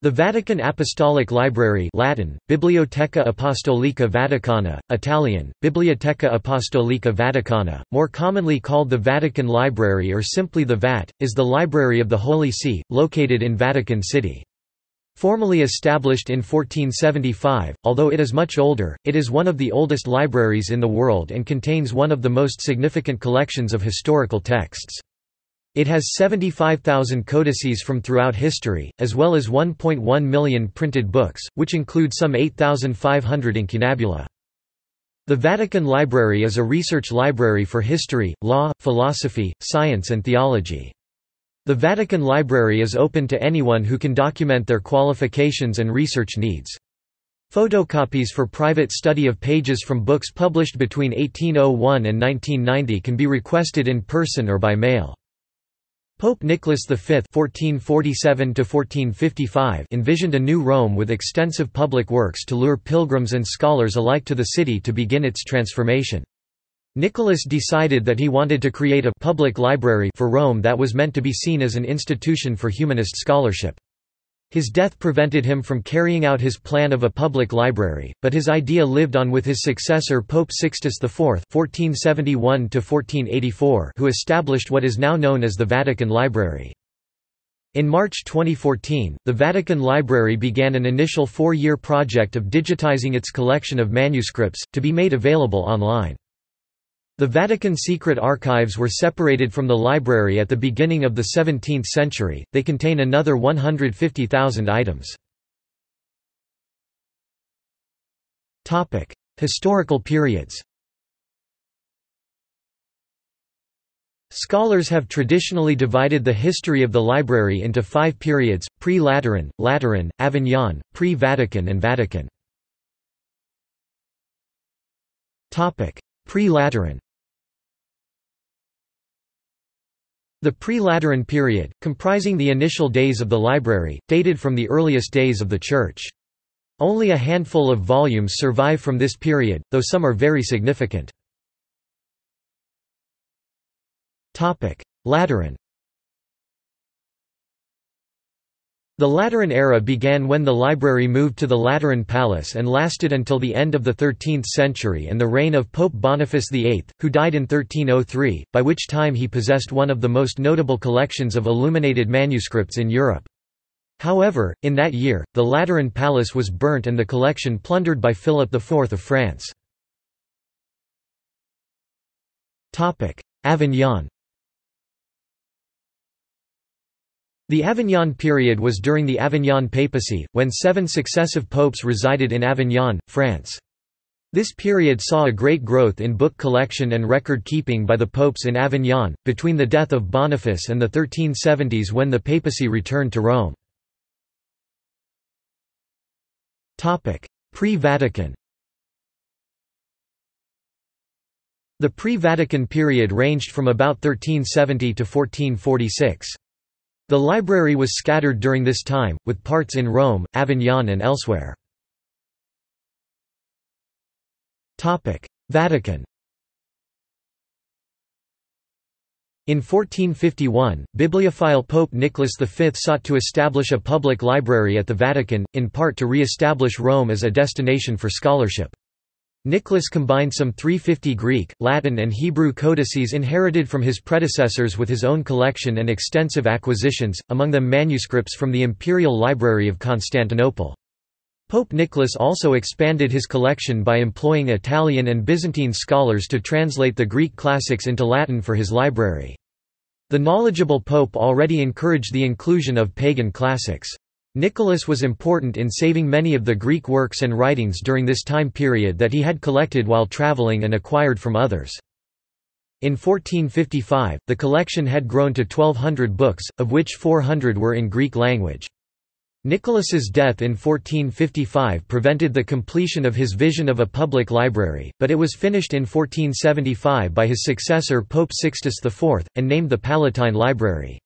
The Vatican Apostolic Library Latin, Biblioteca Apostolica Vaticana, Italian, Biblioteca Apostolica Vaticana, more commonly called the Vatican Library or simply the VAT, is the library of the Holy See, located in Vatican City. Formally established in 1475, although it is much older, it is one of the oldest libraries in the world and contains one of the most significant collections of historical texts. It has 75,000 codices from throughout history, as well as 1.1 million printed books, which include some 8,500 incunabula. The Vatican Library is a research library for history, law, philosophy, science and theology. The Vatican Library is open to anyone who can document their qualifications and research needs. Photocopies for private study of pages from books published between 1801 and 1990 can be requested in person or by mail. Pope Nicholas V (1447–1455) envisioned a new Rome with extensive public works to lure pilgrims and scholars alike to the city to begin its transformation. Nicholas decided that he wanted to create a public library for Rome that was meant to be seen as an institution for humanist scholarship. His death prevented him from carrying out his plan of a public library, but his idea lived on with his successor Pope Sixtus IV (1471–1484), who established what is now known as the Vatican Library. In March 2014, the Vatican Library began an initial four-year project of digitizing its collection of manuscripts, to be made available online. The Vatican secret archives were separated from the library at the beginning of the 17th century, they contain another 150,000 items. Historical periods Scholars have traditionally divided the history of the library into five periods, pre-Lateran, Lateran, Avignon, pre-Vatican and Vatican. Pre-Lateran The pre-Lateran period, comprising the initial days of the library, dated from the earliest days of the Church. Only a handful of volumes survive from this period, though some are very significant. Lateran The Lateran era began when the library moved to the Lateran Palace and lasted until the end of the 13th century and the reign of Pope Boniface VIII, who died in 1303, by which time he possessed one of the most notable collections of illuminated manuscripts in Europe. However, in that year, the Lateran Palace was burnt and the collection plundered by Philip IV of France. Avignon The Avignon period was during the Avignon papacy, when seven successive popes resided in Avignon, France. This period saw a great growth in book collection and record keeping by the popes in Avignon, between the death of Boniface and the 1370s when the papacy returned to Rome. Pre-Vatican The pre-Vatican period ranged from about 1370 to 1446. The library was scattered during this time, with parts in Rome, Avignon and elsewhere. Vatican In 1451, bibliophile Pope Nicholas V sought to establish a public library at the Vatican, in part to re-establish Rome as a destination for scholarship. Nicholas combined some 350 Greek, Latin and Hebrew codices inherited from his predecessors with his own collection and extensive acquisitions, among them manuscripts from the Imperial Library of Constantinople. Pope Nicholas also expanded his collection by employing Italian and Byzantine scholars to translate the Greek classics into Latin for his library. The knowledgeable pope already encouraged the inclusion of pagan classics. Nicholas was important in saving many of the Greek works and writings during this time period that he had collected while traveling and acquired from others. In 1455, the collection had grown to 1,200 books, of which 400 were in Greek language. Nicholas's death in 1455 prevented the completion of his vision of a public library, but it was finished in 1475 by his successor Pope Sixtus IV, and named the Palatine Library.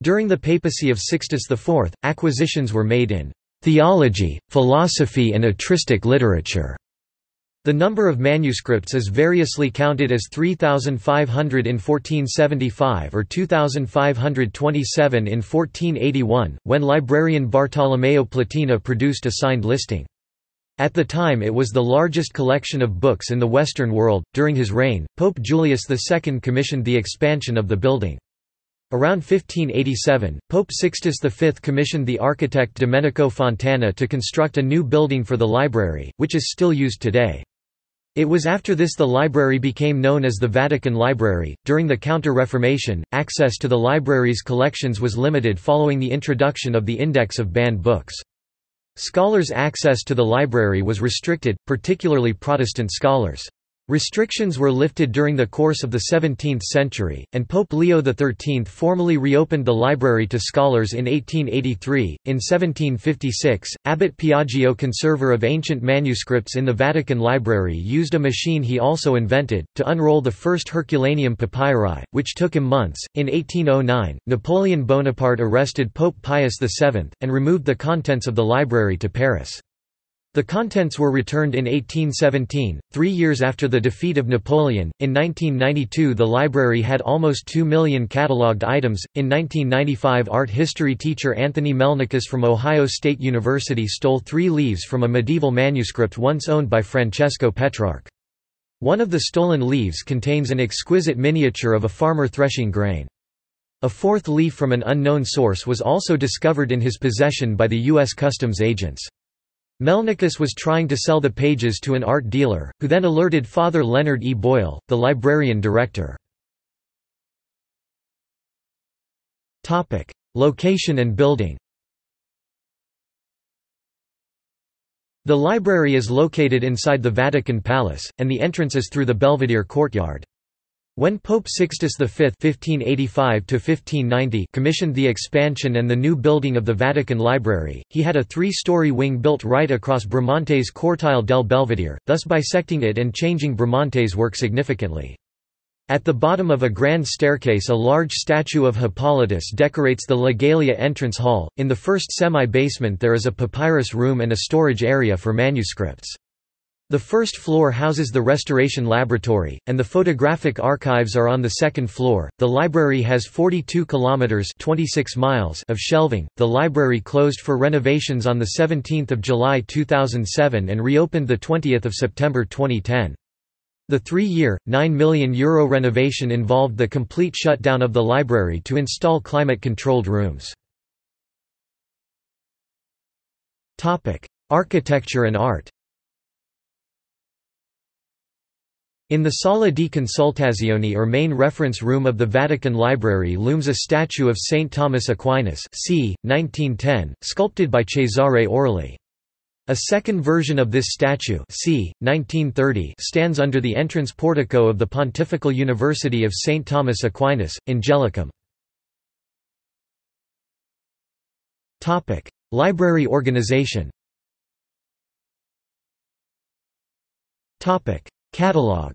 During the papacy of Sixtus IV, acquisitions were made in theology, philosophy and patristic literature. The number of manuscripts is variously counted as 3,500 in 1475 or 2,527 in 1481, when librarian Bartolomeo Platina produced a signed listing. At the time it was the largest collection of books in the Western world. During his reign, Pope Julius II commissioned the expansion of the building. Around 1587, Pope Sixtus V commissioned the architect Domenico Fontana to construct a new building for the library, which is still used today. It was after this the library became known as the Vatican Library. During the Counter-Reformation, access to the library's collections was limited following the introduction of the Index of Banned Books. Scholars' access to the library was restricted, particularly Protestant scholars. Restrictions were lifted during the course of the 17th century, and Pope Leo XIII formally reopened the library to scholars in 1883. In 1756, Abbot Piaggio, conserver of ancient manuscripts in the Vatican Library, used a machine he also invented, to unroll the first Herculaneum papyri, which took him months. In 1809, Napoleon Bonaparte arrested Pope Pius VII, and removed the contents of the library to Paris. The contents were returned in 1817, three years after the defeat of Napoleon. In 1992, the library had almost 2 million catalogued items. In 1995, art history teacher Anthony Melnikas from Ohio State University stole three leaves from a medieval manuscript once owned by Francesco Petrarch. One of the stolen leaves contains an exquisite miniature of a farmer threshing grain. A fourth leaf from an unknown source was also discovered in his possession by the U.S. Customs agents. Melnikas was trying to sell the pages to an art dealer, who then alerted Father Leonard E. Boyle, the librarian director. Location and building The library is located inside the Vatican Palace, and the entrance is through the Belvedere courtyard. When Pope Sixtus V (1585–1590) commissioned the expansion and the new building of the Vatican Library, he had a three-story wing built right across Bramante's Cortile del Belvedere, thus bisecting it and changing Bramante's work significantly. At the bottom of a grand staircase a large statue of Hippolytus decorates the Legalia entrance hall. In the first semi-basement there is a papyrus room and a storage area for manuscripts. The first floor houses the Restoration Laboratory, and the photographic archives are on the second floor. The library has 42 kilometers (26 miles) of shelving. The library closed for renovations on the 17th of July 2007 and reopened the 20th of September 2010. The three-year, €9 million Euro renovation involved the complete shutdown of the library to install climate-controlled rooms. Architecture and art In the Sala di Consultazione or main reference room of the Vatican Library looms a statue of Saint Thomas Aquinas c. 1910, sculpted by Cesare Aureli. A second version of this statue c. 1930 stands under the entrance portico of the Pontifical University of St. Thomas Aquinas, Angelicum. Library organization Catalog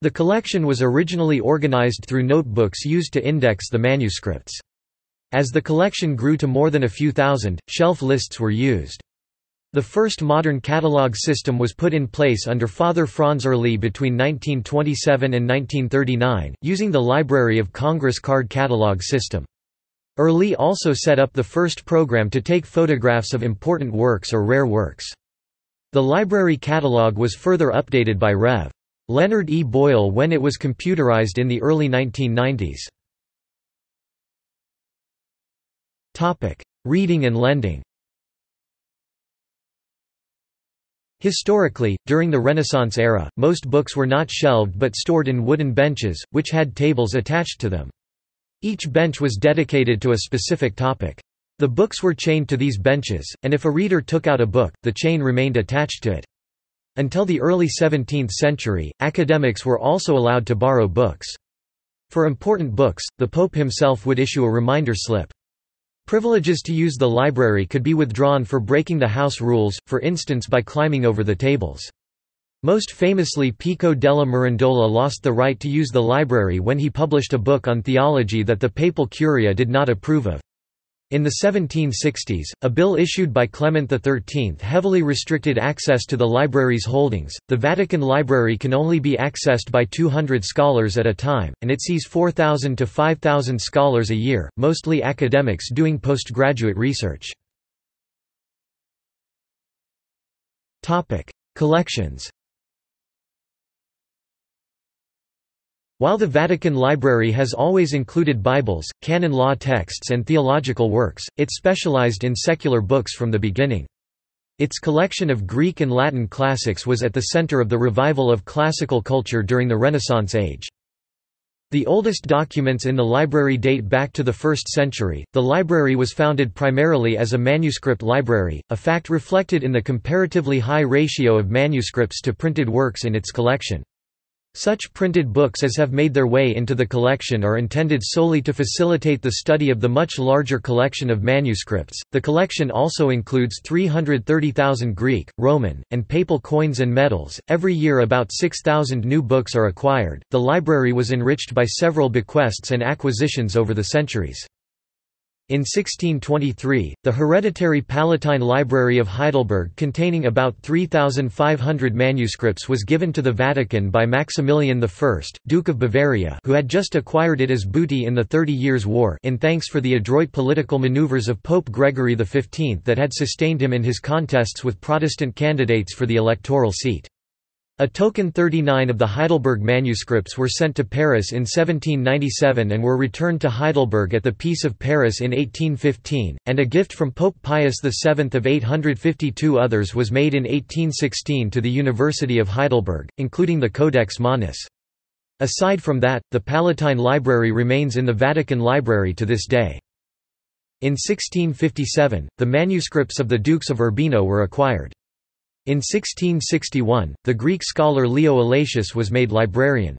The collection was originally organized through notebooks used to index the manuscripts. As the collection grew to more than a few thousand, shelf lists were used. The first modern catalog system was put in place under Father Franz Ehrle between 1927 and 1939, using the Library of Congress card catalog system. Ehrle also set up the first program to take photographs of important works or rare works. The library catalog was further updated by Rev. Leonard E. Boyle when it was computerized in the early 1990s. Reading and lending Historically, during the Renaissance era, most books were not shelved but stored in wooden benches, which had tables attached to them. Each bench was dedicated to a specific topic. The books were chained to these benches, and if a reader took out a book, the chain remained attached to it. Until the early 17th century, academics were also allowed to borrow books. For important books, the Pope himself would issue a reminder slip. Privileges to use the library could be withdrawn for breaking the house rules, for instance by climbing over the tables. Most famously Pico della Mirandola lost the right to use the library when he published a book on theology that the papal curia did not approve of. In the 1760s, a bill issued by Clement XIII heavily restricted access to the library's holdings. The Vatican Library can only be accessed by 200 scholars at a time, and it sees 4,000 to 5,000 scholars a year, mostly academics doing postgraduate research. Collections. While the Vatican Library has always included Bibles, canon law texts and theological works, it specialized in secular books from the beginning. Its collection of Greek and Latin classics was at the center of the revival of classical culture during the Renaissance age. The oldest documents in the library date back to the 1st century. The library was founded primarily as a manuscript library, a fact reflected in the comparatively high ratio of manuscripts to printed works in its collection. Such printed books as have made their way into the collection are intended solely to facilitate the study of the much larger collection of manuscripts. The collection also includes 330,000 Greek, Roman, and papal coins and medals. Every year about 6,000 new books are acquired. The library was enriched by several bequests and acquisitions over the centuries. In 1623, the hereditary Palatine Library of Heidelberg containing about 3,500 manuscripts was given to the Vatican by Maximilian I, Duke of Bavaria who had just acquired it as booty in the Thirty Years' War in thanks for the adroit political maneuvers of Pope Gregory XV that had sustained him in his contests with Protestant candidates for the electoral seat. A token 39 of the Heidelberg manuscripts were sent to Paris in 1797 and were returned to Heidelberg at the Peace of Paris in 1815, and a gift from Pope Pius VII of 852 others was made in 1816 to the University of Heidelberg, including the Codex Manesse. Aside from that, the Palatine Library remains in the Vatican Library to this day. In 1657, the manuscripts of the Dukes of Urbino were acquired. In 1661, the Greek scholar Leo Allatius was made librarian.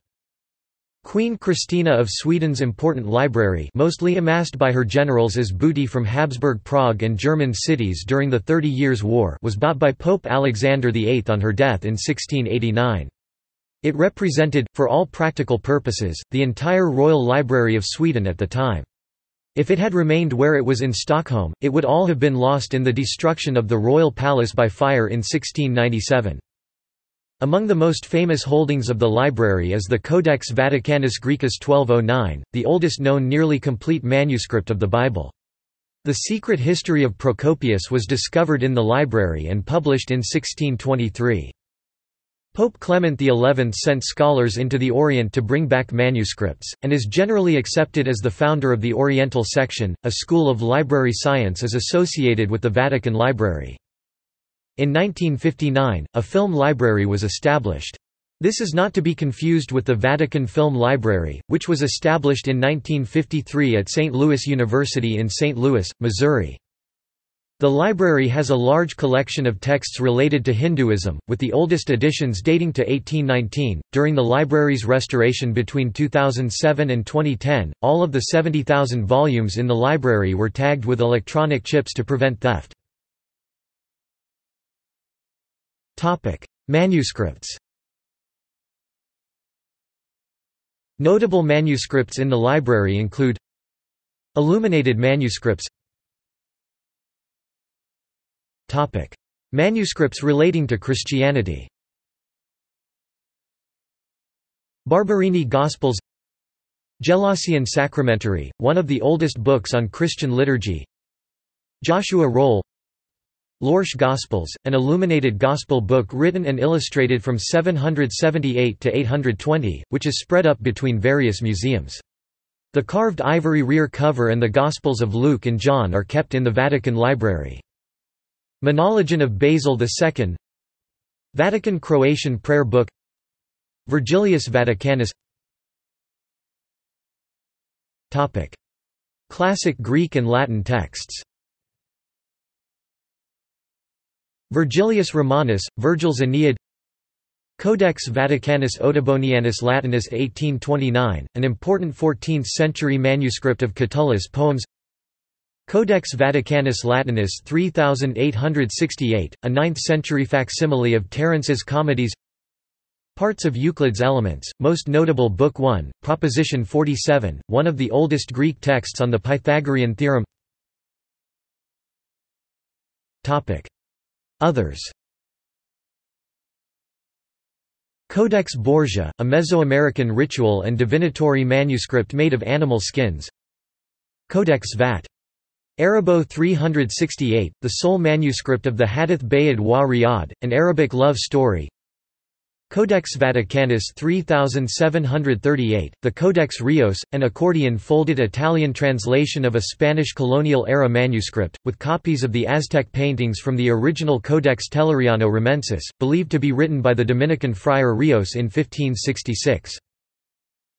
Queen Christina of Sweden's important library mostly amassed by her generals as booty from Habsburg Prague and German cities during the Thirty Years' War was bought by Pope Alexander VIII on her death in 1689. It represented, for all practical purposes, the entire Royal Library of Sweden at the time. If it had remained where it was in Stockholm, it would all have been lost in the destruction of the royal palace by fire in 1697. Among the most famous holdings of the library is the Codex Vaticanus Graecus 1209, the oldest known nearly complete manuscript of the Bible. The Secret History of Procopius was discovered in the library and published in 1623. Pope Clement XI sent scholars into the Orient to bring back manuscripts, and is generally accepted as the founder of the Oriental section. A school of library science is associated with the Vatican Library. In 1959, a film library was established. This is not to be confused with the Vatican Film Library, which was established in 1953 at St. Louis University in St. Louis, Missouri. The library has a large collection of texts related to Hinduism, with the oldest editions dating to 1819. During the library's restoration between 2007 and 2010, all of the 70,000 volumes in the library were tagged with electronic chips to prevent theft. Topic: Manuscripts. Notable manuscripts in the library include Illuminated manuscripts Manuscripts relating to Christianity. Barberini Gospels Gelasian Sacramentary, one of the oldest books on Christian liturgy Joshua Roll Lorsch Gospels, an illuminated gospel book written and illustrated from 778 to 820, which is spread up between various museums. The carved ivory rear cover and the Gospels of Luke and John are kept in the Vatican Library. Menologion of Basil II Vatican Croatian Prayer Book. Virgilius Vaticanus. Topic. Classic Greek and Latin texts. Virgilius Romanus, Virgil's Aeneid. Codex Vaticanus Ottobonianus Latinus 1829, an important 14th-century manuscript of Catullus' poems Codex Vaticanus Latinus 3868, a 9th-century facsimile of Terence's Comedies. Parts of Euclid's Elements, most notable Book 1, Proposition 47, one of the oldest Greek texts on the Pythagorean theorem. Others. Codex Borgia, a Mesoamerican ritual and divinatory manuscript made of animal skins. Codex Vat. Arabo 368, the sole manuscript of the Hadith Bayad wa Riyad, an Arabic love story Codex Vaticanus 3738, the Codex Rios, an accordion-folded Italian translation of a Spanish colonial-era manuscript, with copies of the Aztec paintings from the original Codex Telleriano Remensis, believed to be written by the Dominican friar Rios in 1566.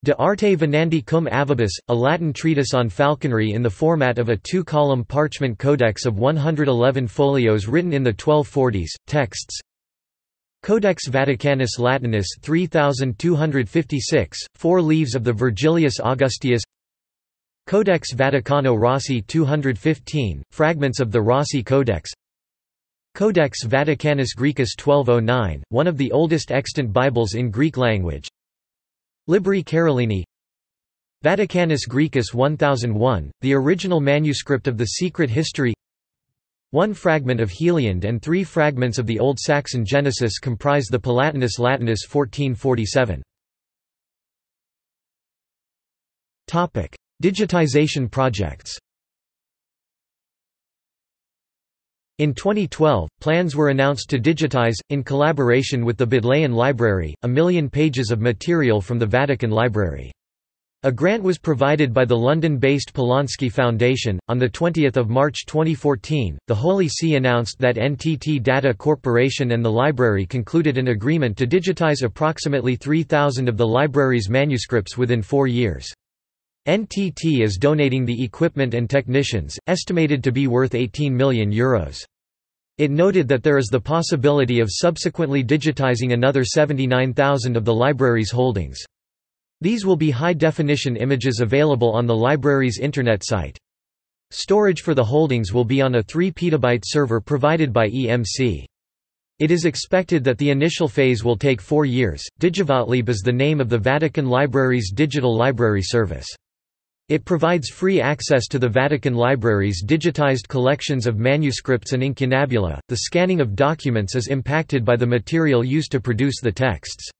De arte venandi cum avibus, a Latin treatise on falconry in the format of a two-column parchment codex of 111 folios written in the 1240s, texts, Codex Vaticanus Latinus 3256, four leaves of the Virgilius Augusteus. Codex Vaticano Rossi 215, fragments of the Rossi Codex. Codex Vaticanus Graecus 1209, one of the oldest extant Bibles in Greek language Libri Carolini. Vaticanus Graecus 1001, the original manuscript of the Secret History. One fragment of Heliand and three fragments of the Old Saxon Genesis comprise the Palatinus Latinus 1447. Digitization projects In 2012, plans were announced to digitize, in collaboration with the Bodleian Library, a million pages of material from the Vatican Library. A grant was provided by the London-based Polonsky Foundation. On 20 March 2014, the Holy See announced that NTT Data Corporation and the library concluded an agreement to digitize approximately 3,000 of the library's manuscripts within four years. NTT is donating the equipment and technicians, estimated to be worth €18 million. Euros. It noted that there is the possibility of subsequently digitizing another 79,000 of the library's holdings. These will be high-definition images available on the library's Internet site. Storage for the holdings will be on a 3 petabyte server provided by EMC. It is expected that the initial phase will take four years. DigiVatlib is the name of the Vatican Library's digital library service. It provides free access to the Vatican Library's digitized collections of manuscripts and incunabula. The scanning of documents is impacted by the material used to produce the texts.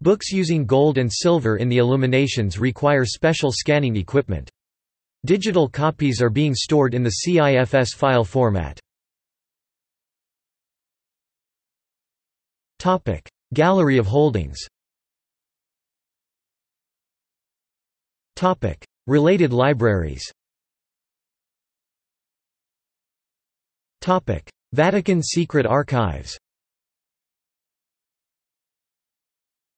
Books using gold and silver in the illuminations require special scanning equipment. Digital copies are being stored in the CIFS file format. Topic: Gallery of holdings Related libraries. Vatican Secret Archives.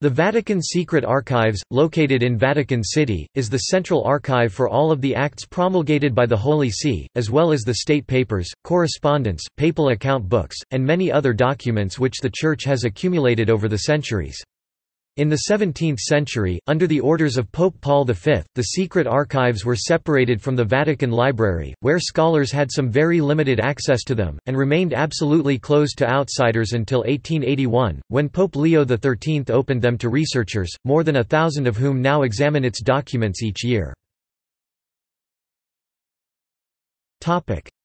The Vatican Secret Archives, located in Vatican City, is the central archive for all of the acts promulgated by the Holy See, as well as the state papers, correspondence, papal account books, and many other documents which the Church has accumulated over the centuries. In the 17th century, under the orders of Pope Paul V, the secret archives were separated from the Vatican Library, where scholars had some very limited access to them, and remained absolutely closed to outsiders until 1881, when Pope Leo XIII opened them to researchers, more than a thousand of whom now examine its documents each year.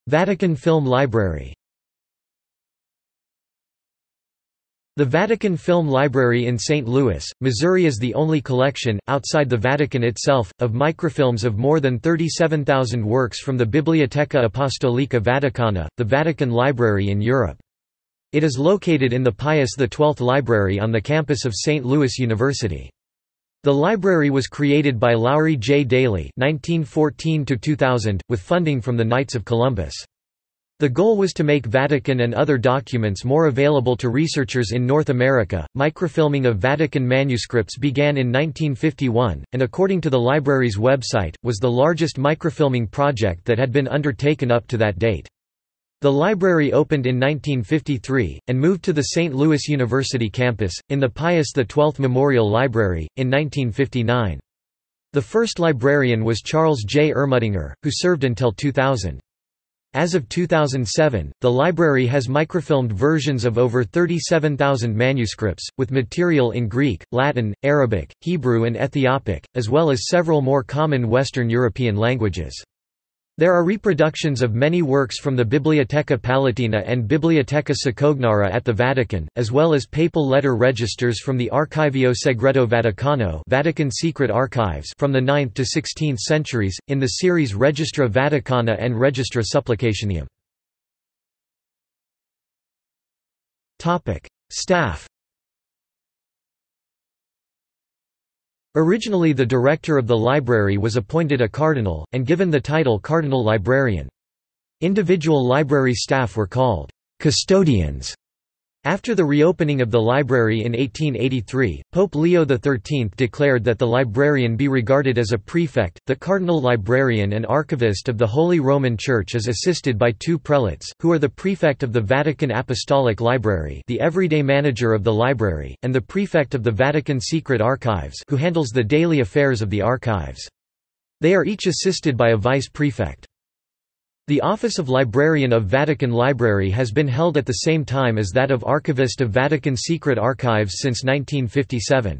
Vatican Film Library The Vatican Film Library in St. Louis, Missouri is the only collection, outside the Vatican itself, of microfilms of more than 37,000 works from the Biblioteca Apostolica Vaticana, the Vatican Library in Europe. It is located in the Pius XII Library on the campus of St. Louis University. The library was created by Lowrie J. Daly (1914–2000) with funding from the Knights of Columbus. The goal was to make Vatican and other documents more available to researchers in North America. Microfilming of Vatican manuscripts began in 1951, and according to the library's website, was the largest microfilming project that had been undertaken up to that date. The library opened in 1953, and moved to the St. Louis University campus, in the Pius XII Memorial Library, in 1959. The first librarian was Charles J. Ermatinger, who served until 2000. As of 2007, the library has microfilmed versions of over 37,000 manuscripts, with material in Greek, Latin, Arabic, Hebrew and Ethiopic, as well as several more common Western European languages. There are reproductions of many works from the Biblioteca Palatina and Biblioteca Cicognara at the Vatican, as well as papal letter registers from the Archivio Segreto Vaticano Vatican Secret Archives from the 9th to 16th centuries, in the series Registra Vaticana and Registra Supplicationum. Staff Originally the director of the library was appointed a cardinal, and given the title cardinal librarian. Individual library staff were called custodians after the reopening of the library in 1883, Pope Leo XIII declared that the librarian be regarded as a prefect. The cardinal librarian and archivist of the Holy Roman Church is assisted by two prelates, who are the prefect of the Vatican Apostolic Library, the everyday manager of the library, and the prefect of the Vatican Secret Archives, who handles the daily affairs of the archives. They are each assisted by a vice prefect. The office of Librarian of Vatican Library has been held at the same time as that of Archivist of Vatican Secret Archives since 1957.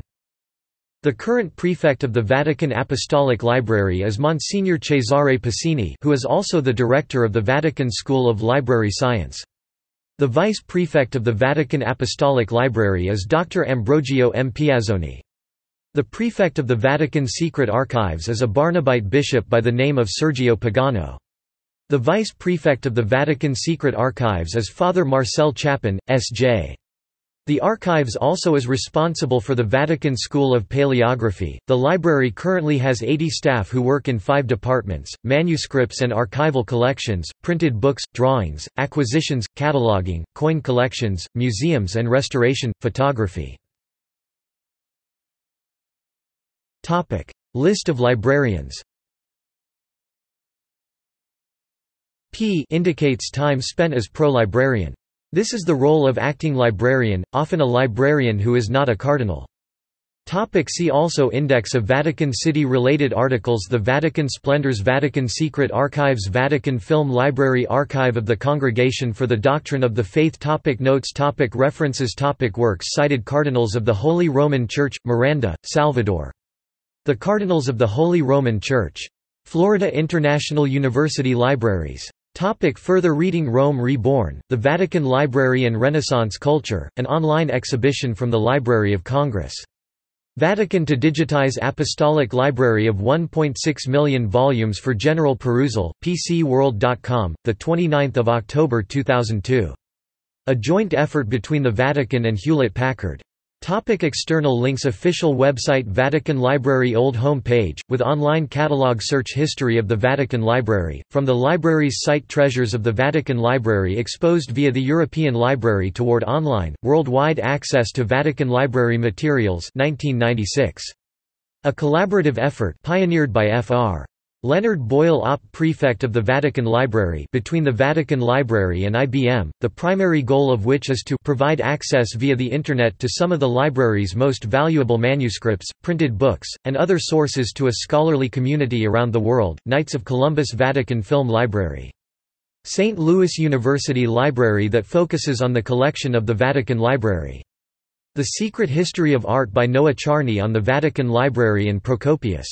The current prefect of the Vatican Apostolic Library is Monsignor Cesare Pasini who is also the director of the Vatican School of Library Science. The vice prefect of the Vatican Apostolic Library is Dr. Ambrogio M. Piazzoni. The prefect of the Vatican Secret Archives is a Barnabite bishop by the name of Sergio Pagano. The vice prefect of the Vatican Secret Archives is Father Marcel Chappin, S.J. The archives also is responsible for the Vatican School of Paleography. The library currently has 80 staff who work in five departments manuscripts and archival collections, printed books, drawings, acquisitions, cataloging, coin collections, museums and restoration, photography. List of librarians p indicates time spent as pro-librarian. This is the role of acting librarian, often a librarian who is not a cardinal. Topic see also Index of Vatican City-related articles The Vatican Splendors Vatican Secret Archives Vatican Film Library Archive of the Congregation for the Doctrine of the Faith topic Notes topic References topic Works cited Cardinals of the Holy Roman Church, Miranda, Salvador. The Cardinals of the Holy Roman Church. Florida International University Libraries. Topic further reading Rome Reborn, The Vatican Library and Renaissance Culture, an online exhibition from the Library of Congress. Vatican to digitize Apostolic Library of 1.6 million volumes for general perusal, pcworld.com, 29 October 2002. A joint effort between the Vatican and Hewlett-Packard. Topic external links Official website Vatican Library Old home page, with online catalog Search History of the Vatican Library, from the library's site Treasures of the Vatican Library exposed via the European Library toward online, worldwide access to Vatican Library materials 1996. A collaborative effort pioneered by Fr. Leonard Boyle Opp Prefect of the Vatican Library between the Vatican Library and IBM, the primary goal of which is to provide access via the Internet to some of the library's most valuable manuscripts, printed books, and other sources to a scholarly community around the world Knights of Columbus Vatican Film Library. St. Louis University Library that focuses on the collection of the Vatican Library. The Secret History of Art by Noah Charney on the Vatican Library and Procopius.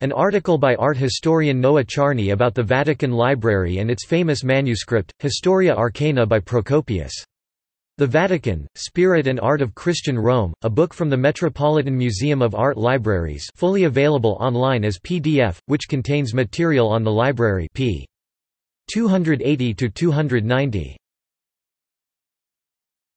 An article by art historian Noah Charney about the Vatican Library and its famous manuscript, Historia Arcana by Procopius. The Vatican, Spirit and Art of Christian Rome, a book from the Metropolitan Museum of Art Libraries fully available online as PDF, which contains material on the library p. 280–290.